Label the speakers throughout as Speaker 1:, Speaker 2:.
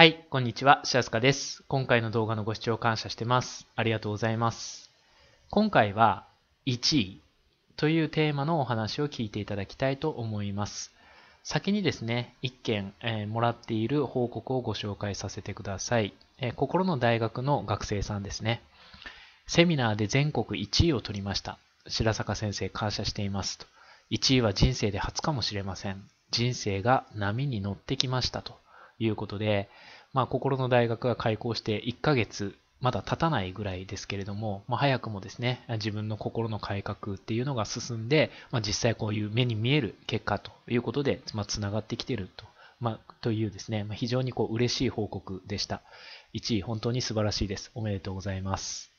Speaker 1: はい、こんにちは、しやすかです。今回の動画のご視聴感謝してます。ありがとうございます。今回は1位というテーマのお話を聞いていただきたいと思います。先にですね、1件、えーもらっている報告をご紹介させてください。えー心の大学の学生さんですね。セミナーで全国1位を取りました。白坂先生感謝していますと。1位は人生で初かもしれません。人生が波に乗ってきましたということで、まあ、心の大学が開校して1ヶ月まだ経たないぐらいですけれども、まあ、早くもですね、自分の心の改革っていうのが進んで、まあ、実際こういう目に見える結果ということで、まあ、つながってきてると、まあ、というですね、まあ、非常にこう嬉しい報告でした。1位、本当に素晴らしいです。おめでとうございます。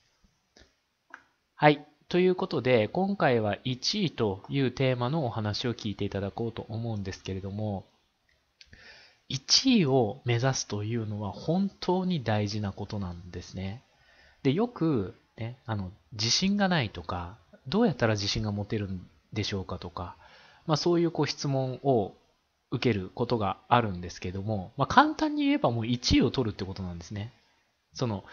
Speaker 1: はい。ということで、今回は1位というテーマのお話を聞いていただこうと思うんですけれども、1位を目指すというのは本当に大事なことなんですね。で、よく、ね、あの、自信がないとか、どうやったら自信が持てるんでしょうかとか、まあそういうこう質問を受けることがあるんですけども、まあ簡単に言えばもう1位を取るってことなんですね。その、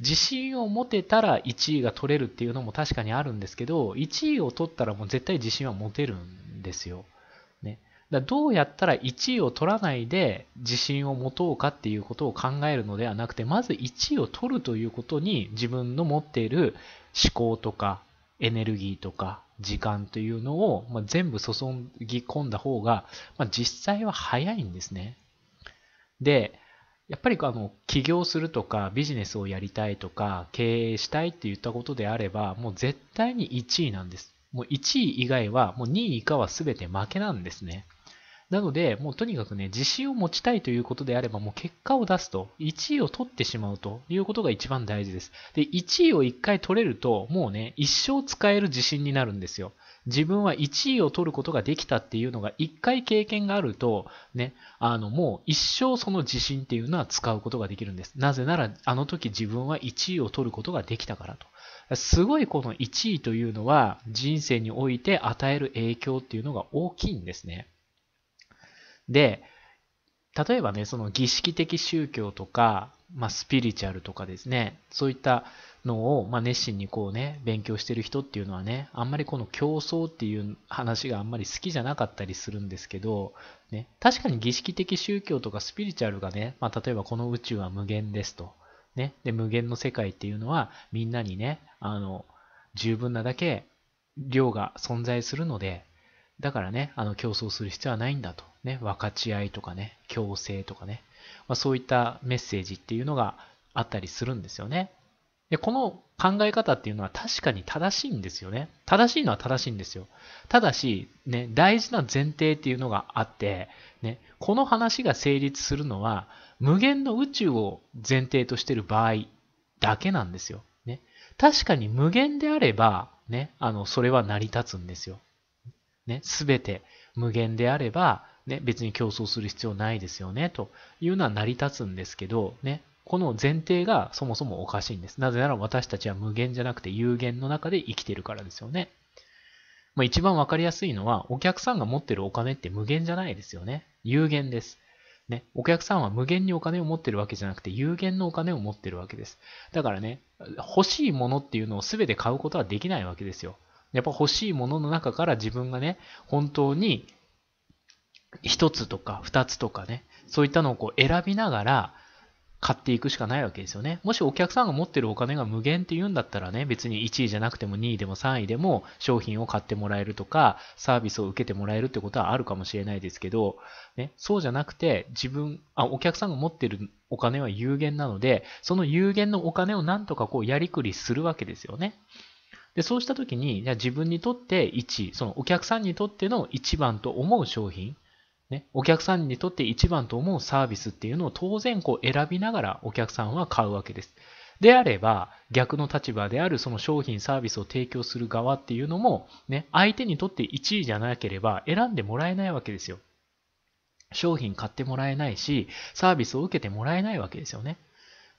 Speaker 1: 自信を持てたら1位が取れるっていうのも確かにあるんですけど、1位を取ったらもう絶対自信は持てるんですよ。だどうやったら1位を取らないで自信を持とうかっていうことを考えるのではなくて、まず1位を取るということに自分の持っている思考とかエネルギーとか時間というのを、ま、全部注ぎ込んだ方が、ま、実際は早いんですね。で、やっぱりあの起業するとかビジネスをやりたいとか経営したいって言ったことであればもう絶対に1位なんです。もう1位以外はもう2位以下は全て負けなんですね。なので、もうとにかくね、自信を持ちたいということであれば、もう結果を出すと、1位を取ってしまうということが一番大事です。で、1位を1回取れると、もうね、一生使える自信になるんですよ。自分は1位を取ることができたっていうのが1回経験があると、ね、あの、もう一生その自信っていうのは使うことができるんです。なぜなら、あの時自分は1位を取ることができたからと。すごいこの1位というのは人生において与える影響っていうのが大きいんですね。で、例えばね、その儀式的宗教とか、まあ、スピリチュアルとかですね、そういったのを、まあ、熱心にこうね、勉強してる人っていうのはね、あんまりこの競争っていう話があんまり好きじゃなかったりするんですけど、ね、確かに儀式的宗教とかスピリチュアルがね、まあ、例えばこの宇宙は無限ですと。ね、で、無限の世界っていうのは、みんなにね、あの、十分なだけ量が存在するので、だからね、あの競争する必要はないんだと。ね、分かち合いとかね、共生とかね、まあ、そういったメッセージっていうのがあったりするんですよね。で、この考え方っていうのは確かに正しいんですよね。正しいのは正しいんですよ。ただし、ね、大事な前提っていうのがあって、ね、この話が成立するのは、無限の宇宙を前提としている場合だけなんですよ。ね、確かに無限であれば、ね、あの、それは成り立つんですよ。ね、すべて無限であれば、ね、別に競争する必要ないですよね、というのは成り立つんですけど、ね、この前提がそもそもおかしいんです。なぜなら私たちは無限じゃなくて有限の中で生きているからですよね。まあ、一番わかりやすいのは、お客さんが持ってるお金って無限じゃないですよね。有限です。ね、お客さんは無限にお金を持ってるわけじゃなくて有限のお金を持ってるわけです。だからね、欲しいものっていうのを全て買うことはできないわけですよ。やっぱ欲しいものの中から自分がね、本当に一つとか二つとかね、そういったのをこう選びながら買っていくしかないわけですよね。もしお客さんが持ってるお金が無限って言うんだったらね、別に1位じゃなくても2位でも3位でも商品を買ってもらえるとか、サービスを受けてもらえるってことはあるかもしれないですけど、ね、そうじゃなくて自分あ、お客さんが持ってるお金は有限なので、その有限のお金をなんとかこうやりくりするわけですよね。で、そうしたときに、じゃ自分にとって1位、そのお客さんにとっての一番と思う商品、ね、お客さんにとって一番と思うサービスっていうのを当然こう選びながらお客さんは買うわけです。であれば、逆の立場であるその商品サービスを提供する側っていうのも、ね、相手にとって1位じゃなければ選んでもらえないわけですよ。商品買ってもらえないし、サービスを受けてもらえないわけですよね。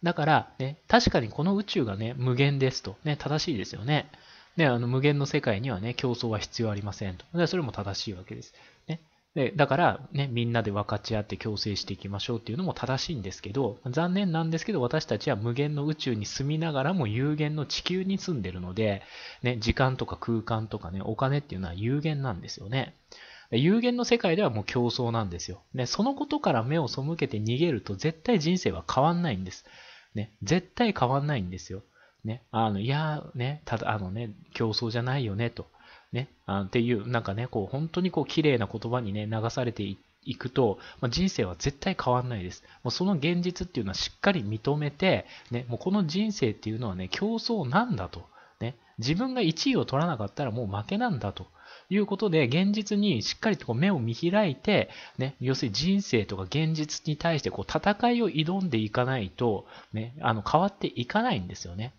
Speaker 1: だから、ね、確かにこの宇宙がね、無限ですと。ね、正しいですよね。ね、あの無限の世界にはね、競争は必要ありませんと。それも正しいわけです。でだから、ね、みんなで分かち合って共生していきましょうっていうのも正しいんですけど、残念なんですけど、私たちは無限の宇宙に住みながらも有限の地球に住んでるので、ね、時間とか空間とかね、お金っていうのは有限なんですよね。有限の世界ではもう競争なんですよ。ね、そのことから目を背けて逃げると絶対人生は変わんないんです。ね、絶対変わんないんですよ。ね、あの、いや、ね、ただ、あのね、競争じゃないよね、と。ね、あっていう、なんかね、こう、本当にこう、綺麗な言葉にね、流されていくと、まあ、人生は絶対変わんないです。もうその現実っていうのはしっかり認めて、ね、もうこの人生っていうのはね、競争なんだと。ね、自分が1位を取らなかったらもう負けなんだと。いうことで、現実にしっかりとこう目を見開いて、ね、要するに人生とか現実に対してこう戦いを挑んでいかないと、ね、あの変わっていかないんですよね。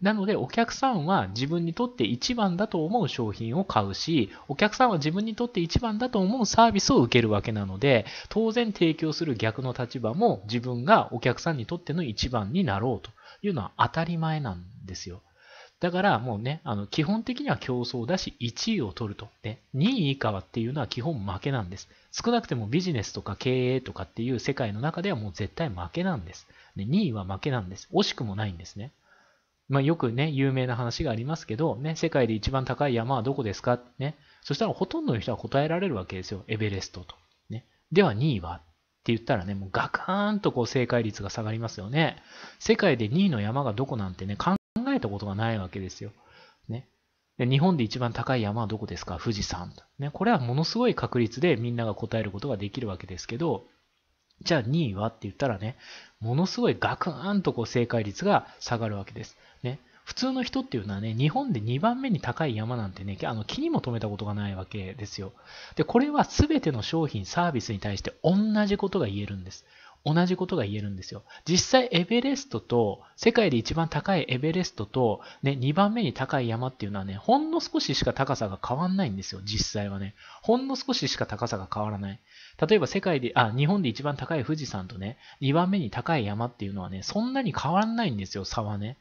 Speaker 1: なので、お客さんは自分にとって一番だと思う商品を買うし、お客さんは自分にとって一番だと思うサービスを受けるわけなので、当然提供する逆の立場も自分がお客さんにとっての一番になろうというのは当たり前なんですよ。だからもうね、あの基本的には競争だし、1位を取ると。ね、2位以下はっていうのは基本負けなんです。少なくてもビジネスとか経営とかっていう世界の中ではもう絶対負けなんです。2位は負けなんです。惜しくもないんですね。まあ、よくね、有名な話がありますけど、ね、世界で一番高い山はどこですか？ね。そしたらほとんどの人は答えられるわけですよ。エベレストと。ね。では2位は？って言ったらね、もうガカーンとこう正解率が下がりますよね。世界で2位の山がどこなんてね、考えたことがないわけですよ。ね。で日本で一番高い山はどこですか？富士山。ね。これはものすごい確率でみんなが答えることができるわけですけど、じゃあ2位は？って言ったらね、ものすごいガクーンとこう正解率が下がるわけです。普通の人っていうのはね、日本で2番目に高い山なんてね、あの気にも留めたことがないわけですよ。で、これは全ての商品、サービスに対して同じことが言えるんです。同じことが言えるんですよ。実際エベレストと、世界で一番高いエベレストと、ね、2番目に高い山っていうのはね、ほんの少ししか高さが変わんないんですよ、実際はね。ほんの少ししか高さが変わらない。例えば世界で、あ、日本で一番高い富士山とね、2番目に高い山っていうのはね、そんなに変わんないんですよ、差はね。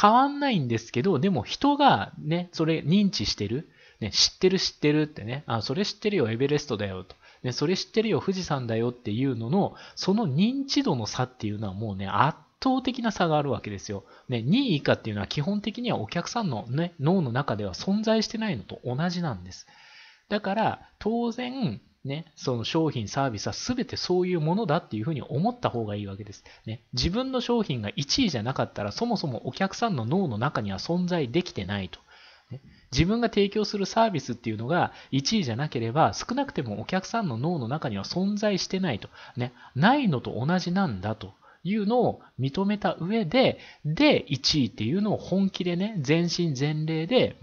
Speaker 1: 変わんないんですけど、でも人がね、それ認知してる。ね、知ってる知ってるってね、あ、それ知ってるよ、エベレストだよと。ね、それ知ってるよ、富士山だよっていうのの、その認知度の差っていうのはもうね、圧倒的な差があるわけですよ。ね、2位以下っていうのは基本的にはお客さんの、ね、脳の中では存在してないのと同じなんです。だから、当然、ね、その商品、サービスは全てそういうものだっていうふうに思った方がいいわけです。ね、自分の商品が1位じゃなかったら、そもそもお客さんの脳の中には存在できてないと。ね、自分が提供するサービスっていうのが1位じゃなければ、少なくてもお客さんの脳の中には存在してないと。ね、ないのと同じなんだと。いうのを認めた上で、で、1位っていうのを本気でね、全身全霊で、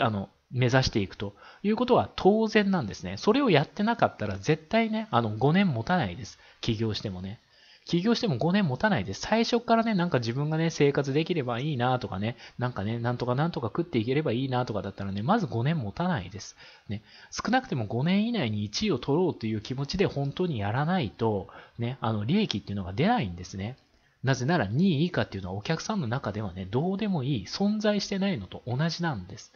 Speaker 1: あの、目指していくということは当然なんですね。それをやってなかったら絶対ね、あの5年持たないです。起業してもね。起業しても5年持たないです。最初からね、なんか自分がね、生活できればいいなとかね、なんかね、なんとかなんとか食っていければいいなとかだったらね、まず5年持たないです。ね、少なくても5年以内に1位を取ろうという気持ちで本当にやらないと、ね、あの、利益っていうのが出ないんですね。なぜなら2位以下っていうのはお客さんの中ではね、どうでもいい、存在してないのと同じなんです。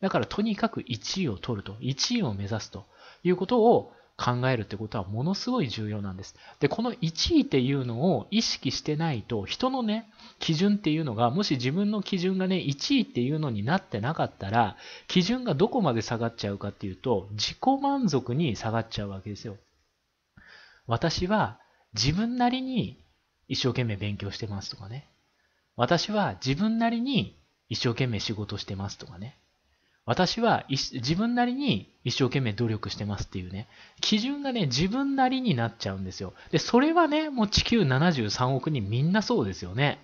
Speaker 1: だからとにかく1位を取ると、1位を目指すということを考えるってことはものすごい重要なんです。で、この1位っていうのを意識してないと、人のね、基準っていうのが、もし自分の基準がね、1位っていうのになってなかったら、基準がどこまで下がっちゃうかっていうと、自己満足に下がっちゃうわけですよ。私は自分なりに一生懸命勉強してますとかね。私は自分なりに一生懸命仕事してますとかね。私は自分なりに一生懸命努力してますっていうね、基準がね、自分なりになっちゃうんですよ。で、それはね、もう地球73億人みんなそうですよね。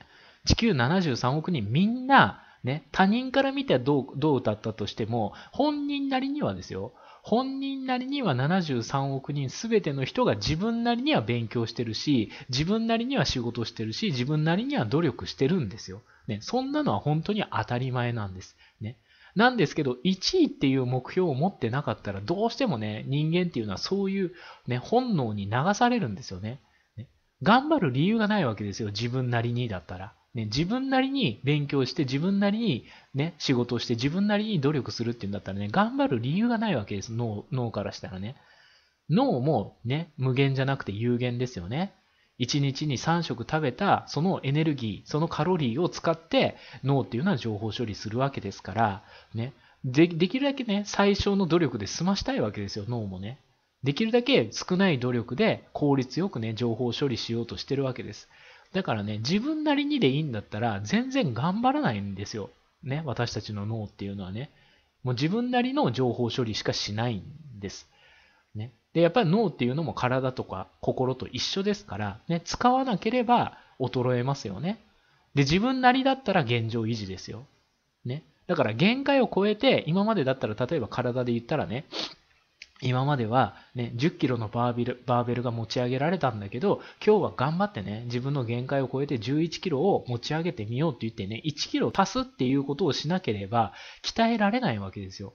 Speaker 1: 地球73億人みんな、ね、他人から見てどう、どう歌ったとしても、本人なりにはですよ、本人なりには73億人全ての人が自分なりには勉強してるし、自分なりには仕事してるし、自分なりには努力してるんですよ。ね、そんなのは本当に当たり前なんです。ね。なんですけど、1位っていう目標を持ってなかったら、どうしてもね、人間っていうのはそういう、ね、本能に流されるんですよね。ね頑張る理由がないわけですよ。自分なりにだったら。ね、自分なりに勉強して、自分なりにね、仕事をして、自分なりに努力するっていうんだったらね、頑張る理由がないわけです。脳、脳からしたらね。脳もね、無限じゃなくて有限ですよね。1日に3食食べたそのエネルギー、そのカロリーを使って脳っていうのは情報処理するわけですから、ね、でできるだけね、最小の努力で済ましたいわけですよ、脳もね。できるだけ少ない努力で効率よくね、情報処理しようとしてるわけです。だからね、自分なりにでいいんだったら、全然頑張らないんですよ。ね、私たちの脳っていうのはね。もう自分なりの情報処理しかしないんです。ね。で、やっぱり脳っていうのも体とか心と一緒ですから、ね、使わなければ衰えますよね。で、自分なりだったら現状維持ですよ。ね。だから限界を超えて、今までだったら例えば体で言ったらね、今まではね、10キロのバーベルバーベルが持ち上げられたんだけど、今日は頑張ってね、自分の限界を超えて11キロを持ち上げてみようって言ってね、1キロ足すっていうことをしなければ鍛えられないわけですよ。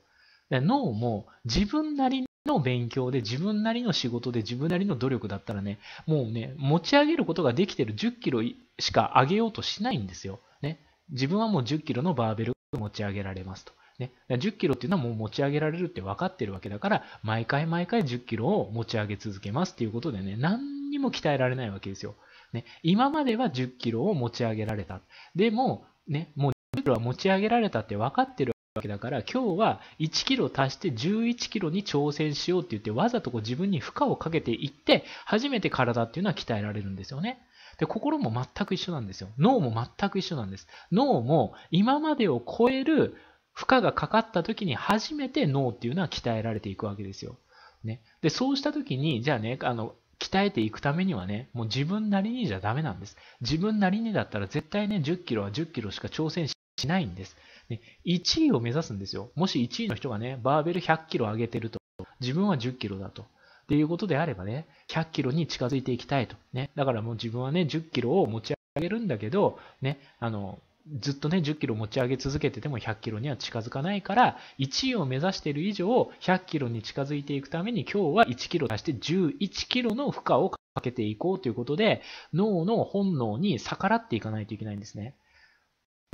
Speaker 1: 脳も自分なりの勉強で自分なりの仕事で自分なりの努力だったらね、もうね、持ち上げることができてる10キロしか上げようとしないんですよ。ね。自分はもう10キロのバーベルを持ち上げられますと。ね、10キロっていうのはもう持ち上げられるって分かってるわけだから、毎回毎回10キロを持ち上げ続けますっていうことでね、何にも鍛えられないわけですよ。ね、今までは10キロを持ち上げられた。でも、ね、もう10キロは持ち上げられたって分かってるわけだから、今日は1キロ足して11キロに挑戦しようって言って、わざとこう自分に負荷をかけていって、初めて体っていうのは鍛えられるんですよね。で、心も全く一緒なんですよ。脳も全く一緒なんです。脳も今までを超える負荷がかかった時に初めて脳っていうのは鍛えられていくわけですよ。ね。で、そうした時に、じゃあね、あの、鍛えていくためにはね、もう自分なりにじゃダメなんです。自分なりにだったら絶対ね、10キロは10キロしか挑戦しないんです。ね、1位を目指すんですよ。もし1位の人がね、バーベル100キロ上げてると、自分は10キロだと。っていうことであればね、100キロに近づいていきたいと。ね。だからもう自分はね、10キロを持ち上げるんだけど、ね、あの、ずっとね、10キロ持ち上げ続けてても100キロには近づかないから、1位を目指している以上、100キロに近づいていくために今日は1キロ足して11キロの負荷をかけていこうということで、脳の本能に逆らっていかないといけないんですね。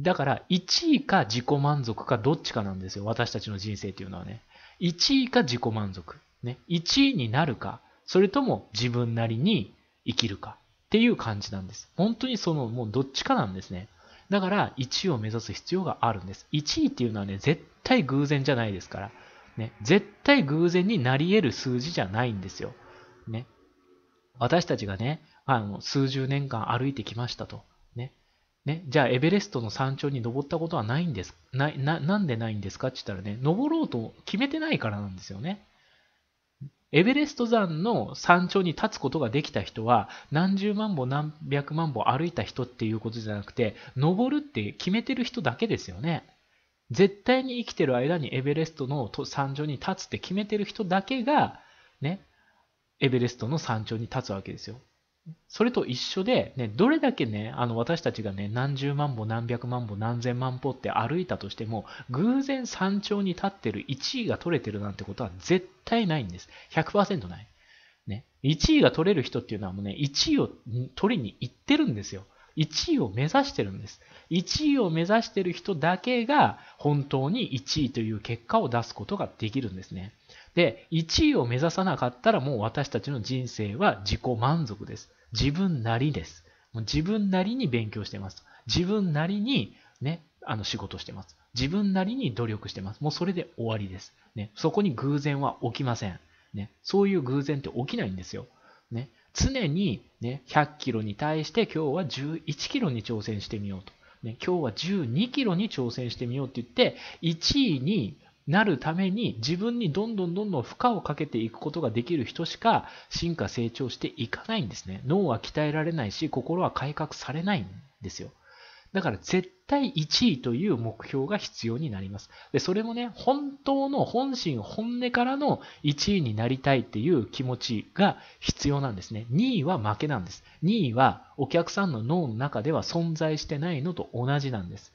Speaker 1: だから、1位か自己満足かどっちかなんですよ。私たちの人生というのはね。1位か自己満足。ね。1位になるか、それとも自分なりに生きるかっていう感じなんです。本当にその、もうどっちかなんですね。だから1位を目指す必要があるんです。1位っていうのはね、絶対偶然じゃないですから。ね、絶対偶然になり得る数字じゃないんですよ。ね。私たちがね、あの、数十年間歩いてきましたと。ね。じゃあ、エベレストの山頂に登ったことはないんです。な、な、なんでないんですか？って言ったらね、登ろうと決めてないからなんですよね。エベレスト山の山頂に立つことができた人は何十万歩何百万歩歩いた人っていうことじゃなくて登るって決めてる人だけですよね。絶対に生きてる間にエベレストの山頂に立つって決めてる人だけがね、エベレストの山頂に立つわけですよ。それと一緒で、ね、どれだけね、あの私たちがね、何十万歩、何百万歩、何千万歩って歩いたとしても、偶然山頂に立ってる1位が取れてるなんてことは絶対ないんです。100%ない。ね、1位が取れる人っていうのはもうね、1位を取りに行ってるんですよ。1位を目指してるんです。1位を目指してる人だけが本当に1位という結果を出すことができるんですね。で、1位を目指さなかったらもう私たちの人生は自己満足です。自分なりです。もう自分なりに勉強してます。自分なりにね、あの仕事してます。自分なりに努力してます。もうそれで終わりです。ね、そこに偶然は起きません。ね、そういう偶然って起きないんですよ。ね、常に、ね、100キロに対して今日は11キロに挑戦してみようと。ね、今日は12キロに挑戦してみようって言って、1位になるために自分にどんどんどんどん負荷をかけていくことができる人しか進化成長していかないんですね。脳は鍛えられないし、心は改革されないんですよ。だから絶対1位という目標が必要になります。で、それもね、本当の本心、本音からの1位になりたいっていう気持ちが必要なんですね。2位は負けなんです。2位はお客さんの脳の中では存在してないのと同じなんです。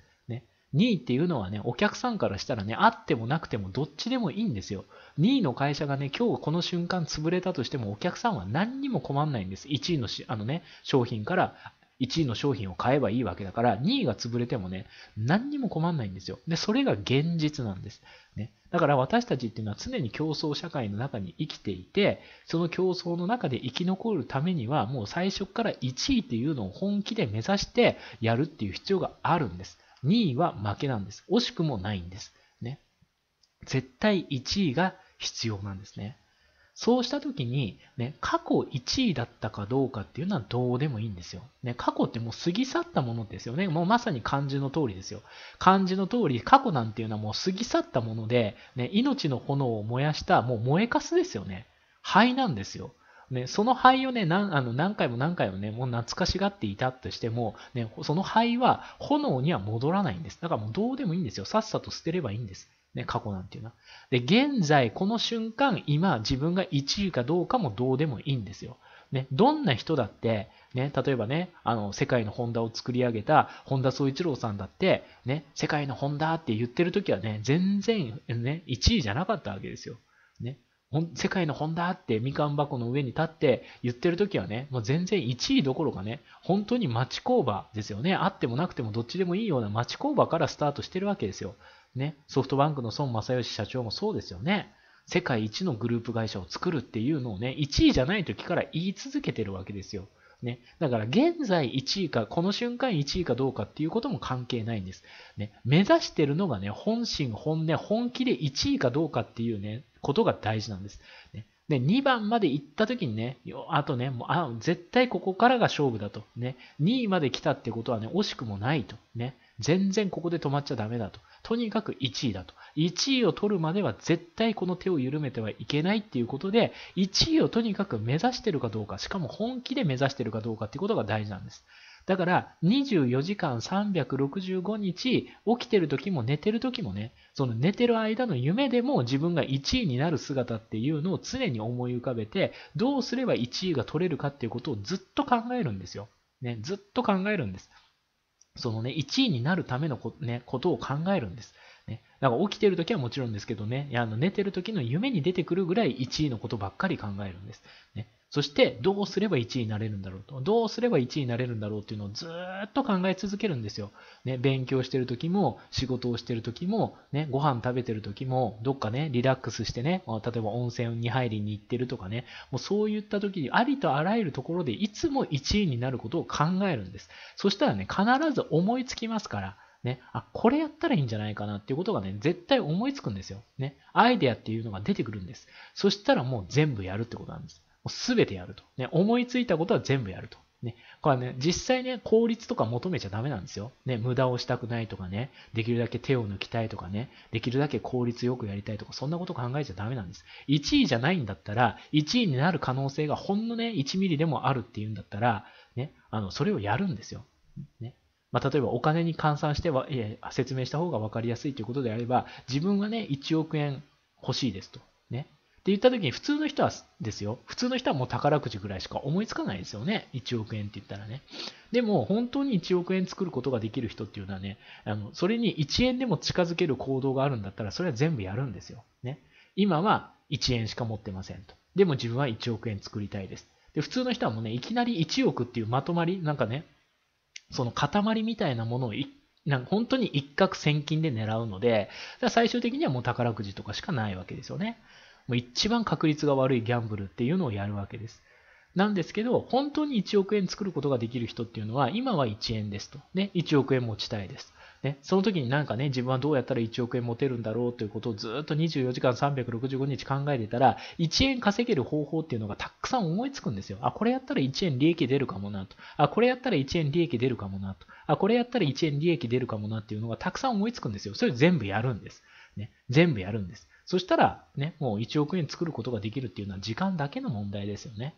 Speaker 1: 2位っていうのはね、お客さんからしたらね、あってもなくてもどっちでもいいんですよ。2位の会社がね、今日この瞬間潰れたとしてもお客さんは何にも困んないんです。1位のしあのね、商品から1位の商品を買えばいいわけだから、2位が潰れてもね、何にも困んないんですよ。で、それが現実なんです。ね。だから私たちっていうのは常に競争社会の中に生きていて、その競争の中で生き残るためには、もう最初から1位っていうのを本気で目指してやるっていう必要があるんです。2位は負けなんです。惜しくもないんです。ね。絶対1位が必要なんですね。そうしたときに、ね、過去1位だったかどうかっていうのはどうでもいいんですよ。ね、過去ってもう過ぎ去ったものですよね。もうまさに漢字の通りですよ。漢字の通り、過去なんていうのはもう過ぎ去ったもので、ね、命の炎を燃やした、もう燃えかすですよね。灰なんですよ。ね、その灰をね何あの何回も何回もね、もう懐かしがっていたとしても、ね、その灰は炎には戻らないんです。だからもうどうでもいいんですよ。さっさと捨てればいいんです。ね、過去なんていうのは。で、現在、この瞬間、今、自分が1位かどうかもどうでもいいんですよ。ね、どんな人だって、ね、例えばね、あの、世界のホンダを作り上げた本田宗一郎さんだって、ね、世界のホンダって言ってる時はね、全然、ね、1位じゃなかったわけですよ。世界のホンダってみかん箱の上に立って言ってる時はね、もう全然1位どころかね、本当に町工場ですよね。あってもなくてもどっちでもいいような町工場からスタートしてるわけですよ。ね、ソフトバンクの孫正義社長もそうですよね。世界一のグループ会社を作るっていうのをね、1位じゃない時から言い続けてるわけですよ。ね、だから現在1位か、この瞬間1位かどうかっていうことも関係ないんです。ね、目指してるのがね、本心、本音、本気で1位かどうかっていうね、ことが大事なんです。ね、で、2番まで行った時にね、あとね、もうあ絶対ここからが勝負だと。ね、2位まで来たってことはね、惜しくもないと。ね、全然ここで止まっちゃダメだと。とにかく1位だと。1位を取るまでは絶対この手を緩めてはいけないっていうことで、1位をとにかく目指してるかどうか、しかも本気で目指してるかどうかっていうことが大事なんです。だから、24時間365日、起きてる時も寝てる時もね、その寝てる間の夢でも自分が1位になる姿っていうのを常に思い浮かべて、どうすれば1位が取れるかっていうことをずっと考えるんですよ。ね、ずっと考えるんです。そのね、1位になるためのこ,、ね、ことを考えるんです。ね、だから起きてるときはもちろんですけどね、あの寝てる時の夢に出てくるぐらい1位のことばっかり考えるんです。ね、そして、どうすれば1位になれるんだろうと。どうすれば1位になれるんだろうっていうのをずっと考え続けるんですよ。ね、勉強してる時も、仕事をしてる時も、ね、ご飯食べてる時も、どっかね、リラックスしてね、例えば温泉に入りに行ってるとかね、もうそういった時にありとあらゆるところでいつも1位になることを考えるんです。そしたらね、必ず思いつきますから、ね、あ、これやったらいいんじゃないかなっていうことがね、絶対思いつくんですよ。ね、アイデアっていうのが出てくるんです。そしたらもう全部やるってことなんです。すべてやると。ね、思いついたことは全部やると。ね、これはね、実際ね、効率とか求めちゃダメなんですよ。ね、無駄をしたくないとかね、できるだけ手を抜きたいとかね、できるだけ効率よくやりたいとか、そんなこと考えちゃダメなんです。1位じゃないんだったら、1位になる可能性がほんのね、1ミリでもあるっていうんだったら、ね、あの、それをやるんですよ。ね。まあ、例えばお金に換算しては、え、説明した方が分かりやすいということであれば、自分はね、1億円欲しいですと。って言った時に普通の人はですよ。普通の人はもう宝くじぐらいしか思いつかないですよね。1億円って言ったらね。でも本当に1億円作ることができる人っていうのはね、あのそれに1円でも近づける行動があるんだったらそれは全部やるんですよ。ね。今は1円しか持ってませんと。でも自分は1億円作りたいです。で普通の人はもうね、いきなり1億っていうまとまり、なんかね、その塊みたいなものをなんか本当に一攫千金で狙うので、最終的にはもう宝くじとかしかないわけですよね。もう一番確率が悪いギャンブルっていうのをやるわけです。なんですけど、本当に1億円作ることができる人っていうのは、今は1円ですと。ね、1億円持ちたいです。ね、その時になんかね、自分はどうやったら1億円持てるんだろうということをずっと24時間365日考えてたら、1円稼げる方法っていうのがたくさん思いつくんですよ。あ、これやったら1円利益出るかもなと。あ、これやったら1円利益出るかもなと。あ、これやったら1円利益出るかもなっていうのがたくさん思いつくんですよ。それ全部やるんです。ね、全部やるんです。そしたら、ね、もう1億円作ることができるっていうのは時間だけの問題ですよね。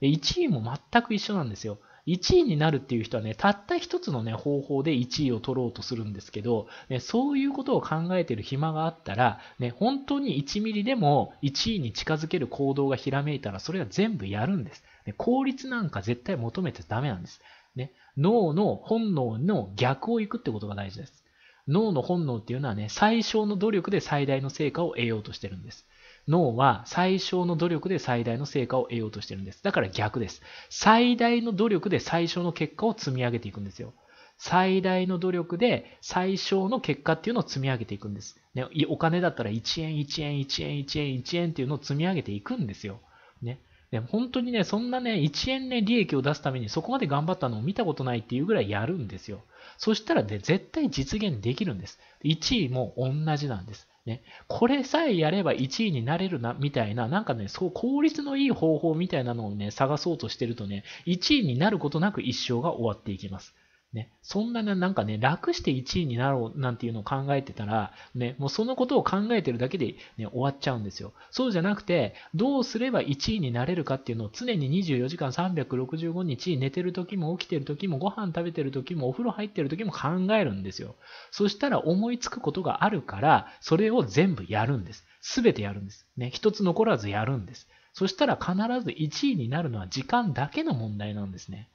Speaker 1: で1位も全く一緒なんですよ。1位になるっていう人はね、たった一つのね、方法で1位を取ろうとするんですけど、ね、そういうことを考えてる暇があったら、ね、本当に1ミリでも1位に近づける行動がひらめいたら、それは全部やるんです。ね、効率なんか絶対求めてダメなんです。ね、脳の本能の逆を行くってことが大事です。脳の本能っていうのはね、最小の努力で最大の成果を得ようとしてるんです。脳は最小の努力で最大の成果を得ようとしてるんです。だから逆です。最大の努力で最小の結果を積み上げていくんですよ。最大の努力で最小の結果っていうのを積み上げていくんです。ね、お金だったら1円、1円、1円、1円、1円っていうのを積み上げていくんですよ。ね。で本当にね、そんなね、1円ね、利益を出すためにそこまで頑張ったのを見たことないっていうぐらいやるんですよ。そしたらね、絶対実現できるんです。1位も同じなんです。ね、これさえやれば1位になれるな、みたいな、なんかね、そう、効率のいい方法みたいなのをね、探そうとしてるとね、1位になることなく一生が終わっていきます。ね、そんな、なんかね、楽して1位になろうなんていうのを考えてたら、ね、もうそのことを考えてるだけで、ね、終わっちゃうんですよ。そうじゃなくて、どうすれば1位になれるかっていうのを常に24時間365日寝てる時も起きてる時もご飯食べてる時もお風呂入ってる時も考えるんですよ。そしたら思いつくことがあるから、それを全部やるんです。すべてやるんです。ね、一つ残らずやるんです。そしたら必ず1位になるのは時間だけの問題なんですね。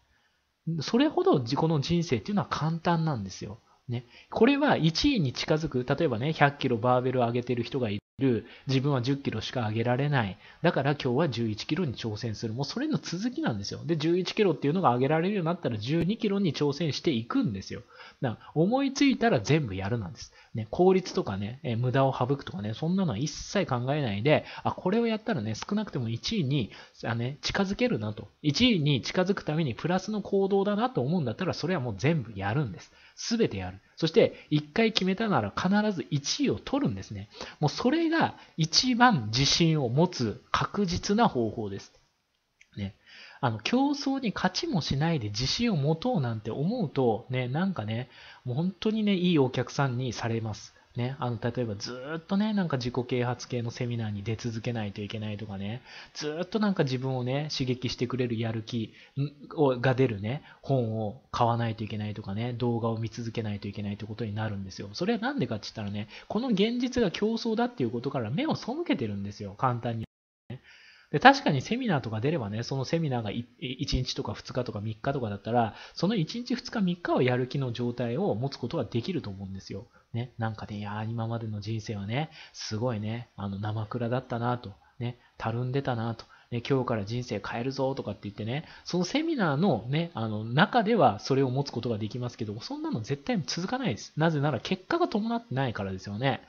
Speaker 1: それほど自己の人生っていうのは簡単なんですよ。ね。これは1位に近づく、例えばね、100キロバーベルを上げてる人がいる、自分は10キロしか上げられない。だから今日は11キロに挑戦する。もうそれの続きなんですよ。で、11キロっていうのが上げられるようになったら12キロに挑戦していくんですよ。だから思いついたら全部やるなんです。ね、効率とかね、え無駄を省くとかね、そんなのは一切考えないで、あ、これをやったらね、少なくても1位にあ、ね、近づけるなと。1位に近づくためにプラスの行動だなと思うんだったら、それはもう全部やるんです。すべてやる。そして、1回決めたなら必ず1位を取るんですね。もうそれが一番自信を持つ確実な方法です。ね。あの、競争に勝ちもしないで自信を持とうなんて思うと、ね、なんかね、もう本当にね、いいお客さんにされます。ね、あの、例えばずっとね、なんか自己啓発系のセミナーに出続けないといけないとかね、ずっとなんか自分をね、刺激してくれるやる気が出るね、本を買わないといけないとかね、動画を見続けないといけないということになるんですよ。それはなんでかって言ったらね、この現実が競争だっていうことから目を背けてるんですよ、簡単に。で確かにセミナーとか出ればね、そのセミナーが1日とか2日とか3日とかだったら、その1日2日3日をやる気の状態を持つことができると思うんですよ。ね、なんかね、いや今までの人生はね、すごいね、あの、生倉だったなと、ね、たるんでたなと、ね、今日から人生変えるぞとかって言ってね、そのセミナーのね、あの、中ではそれを持つことができますけど、そんなの絶対続かないです。なぜなら結果が伴ってないからですよね。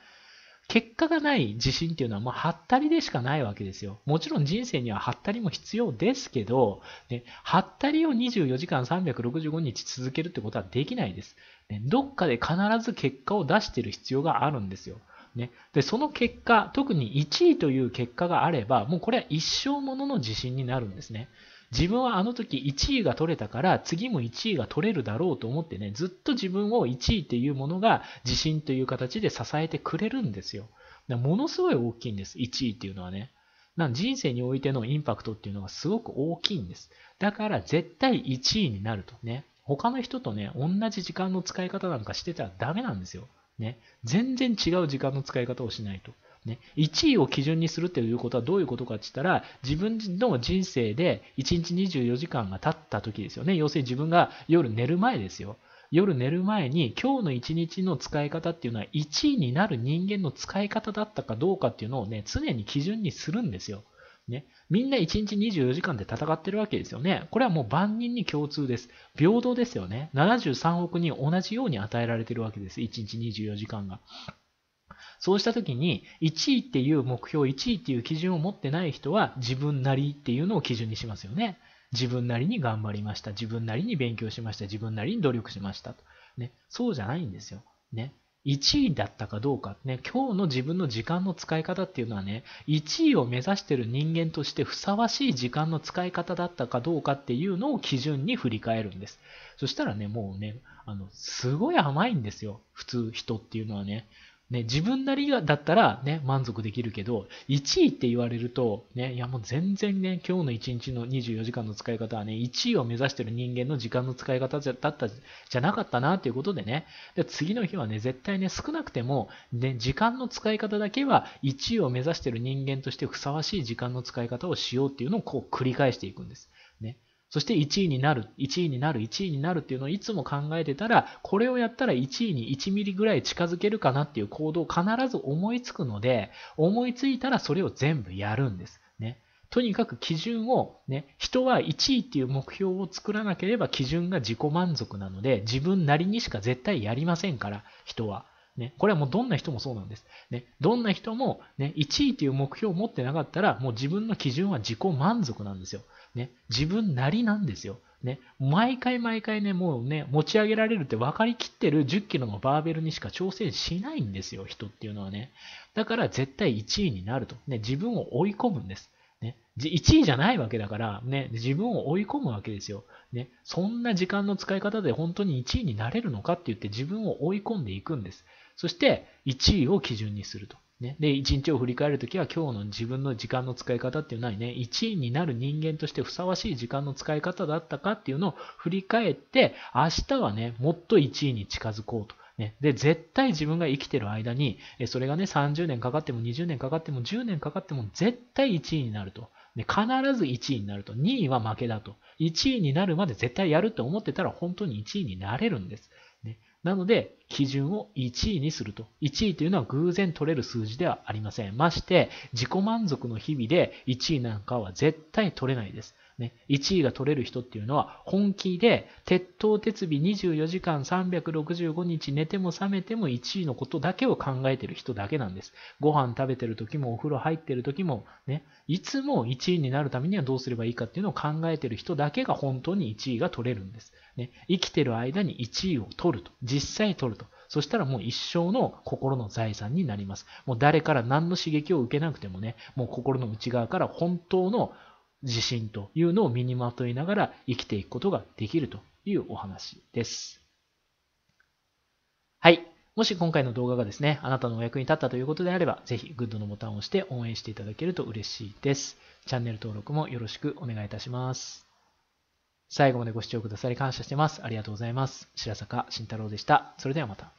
Speaker 1: 結果がない自信っていうのはもうハったりでしかないわけですよ。もちろん人生にはハったりも必要ですけど、ね、ハったりを24時間365日続けるってことはできないです。ね、どっかで必ず結果を出してる必要があるんですよ。ね、でその結果、特に1位という結果があれば、もうこれは一生ものの自信になるんですね。自分はあの時1位が取れたから次も1位が取れるだろうと思ってね、ずっと自分を1位っていうものが自信という形で支えてくれるんですよ。ものすごい大きいんです、1位っていうのはね。な人生においてのインパクトっていうのがすごく大きいんです。だから絶対1位になるとね。他の人とね、同じ時間の使い方なんかしてたらダメなんですよ。ね。全然違う時間の使い方をしないと。ね、1位を基準にするっていうことはどういうことかって言ったら、自分の人生で1日24時間が経った時ですよね。要するに自分が夜寝る前ですよ。夜寝る前に今日の1日の使い方っていうのは1位になる人間の使い方だったかどうかっていうのをね、常に基準にするんですよ。ね、みんな1日24時間で戦ってるわけですよね。これはもう万人に共通です。平等ですよね。73億人同じように与えられてるわけです。1日24時間が。そうした時に、1位っていう目標、1位っていう基準を持ってない人は自分なりっていうのを基準にしますよね。自分なりに頑張りました。自分なりに勉強しました。自分なりに努力しました。ね、そうじゃないんですよ。ね。1位だったかどうか、ね、今日の自分の時間の使い方っていうのはね、1位を目指している人間としてふさわしい時間の使い方だったかどうかっていうのを基準に振り返るんです。そしたらね、もうね、あの、すごい甘いんですよ。普通人っていうのはね。ね、自分なりだったらね、満足できるけど、1位って言われると、ね、いやもう全然ね、今日の1日の24時間の使い方はね、1位を目指してる人間の時間の使い方だったじゃなかったなということでね、で次の日はね、絶対ね、少なくても、ね、時間の使い方だけは1位を目指してる人間としてふさわしい時間の使い方をしようっていうのをこう繰り返していくんです。ね。そして1位になる、1位になる、1位になるっていうのをいつも考えてたら、これをやったら1位に1ミリぐらい近づけるかなっていう行動を必ず思いつくので、思いついたらそれを全部やるんです。ね。とにかく基準を、ね、人は1位っていう目標を作らなければ基準が自己満足なので、自分なりにしか絶対やりませんから、人は。ね、これはもうどんな人もそうなんです。ね、どんな人も、ね、1位という目標を持ってなかったら、もう自分の基準は自己満足なんですよ。ね、自分なりなんですよ。ね、毎回毎回ね、もうね、持ち上げられるって分かりきってる10キロのバーベルにしか挑戦しないんですよ、人っていうのはね。だから絶対1位になると。ね、自分を追い込むんです。ね、1位じゃないわけだから、ね、自分を追い込むわけですよ。ね、そんな時間の使い方で本当に1位になれるのかって言って自分を追い込んでいくんです。そして1位を基準にすると。ね、で、1日を振り返るときは今日の自分の時間の使い方っていうのはね、1位になる人間としてふさわしい時間の使い方だったかっていうのを振り返って、明日はね、もっと1位に近づこうと。ね、で、絶対自分が生きてる間に、それがね、30年かかっても20年かかっても10年かかっても絶対1位になると。ね、必ず1位になると。2位は負けだと。1位になるまで絶対やるって思ってたら本当に1位になれるんです。なので、基準を1位にすると。1位というのは偶然取れる数字ではありません。まして、自己満足の日々で1位なんかは絶対取れないです。ね、1位が取れる人っていうのは本気で鉄頭鉄尾24時間365日寝ても覚めても1位のことだけを考えてる人だけなんです。ご飯食べてる時もお風呂入ってる時もね、いつも1位になるためにはどうすればいいかっていうのを考えてる人だけが本当に1位が取れるんです。ね、生きてる間に1位を取ると。実際取ると。そしたらもう一生の心の財産になります。もう誰から何の刺激を受けなくてもね、もう心の内側から本当の自信というのを身にまといながら生きていくことができるというお話です。はい。もし今回の動画がですね、あなたのお役に立ったということであれば、ぜひグッドのボタンを押して応援していただけると嬉しいです。チャンネル登録もよろしくお願いいたします。最後までご視聴くださり感謝してます。ありがとうございます。白坂慎太郎でした。それではまた。